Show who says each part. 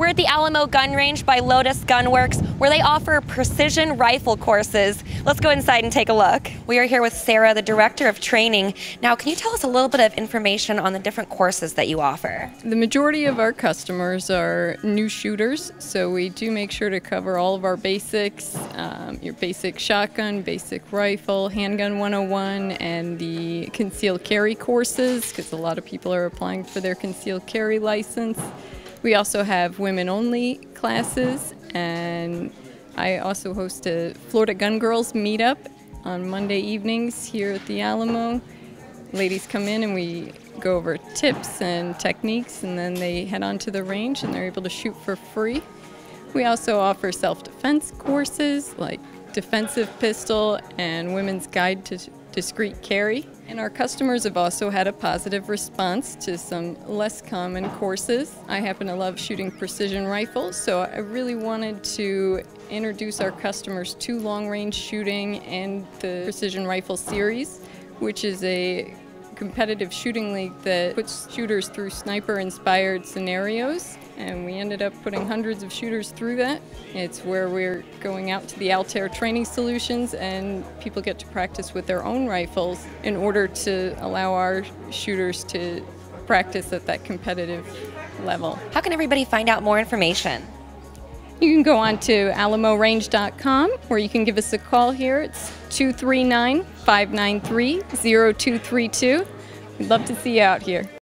Speaker 1: We're at the Alamo Gun Range by Lotus Gun Works, where they offer precision rifle courses. Let's go inside and take a look. We are here with Sarah, the Director of Training. Now, can you tell us a little bit of information on the different courses that you offer?
Speaker 2: The majority of our customers are new shooters, so we do make sure to cover all of our basics um, your basic shotgun, basic rifle, handgun 101, and the concealed carry courses, because a lot of people are applying for their concealed carry license. We also have women only classes, and I also host a Florida Gun Girls meetup on Monday evenings here at the Alamo. Ladies come in and we go over tips and techniques, and then they head on to the range and they're able to shoot for free. We also offer self defense courses like defensive pistol and women's guide to discreet carry. And our customers have also had a positive response to some less common courses. I happen to love shooting precision rifles, so I really wanted to introduce our customers to long range shooting and the precision rifle series, which is a competitive shooting league that puts shooters through sniper inspired scenarios and we ended up putting hundreds of shooters through that. It's where we're going out to the Altair training solutions and people get to practice with their own rifles in order to allow our shooters to practice at that competitive level.
Speaker 1: How can everybody find out more information?
Speaker 2: You can go on to alamorange.com or you can give us a call here. It's 239 593 0232. We'd love to see you out here.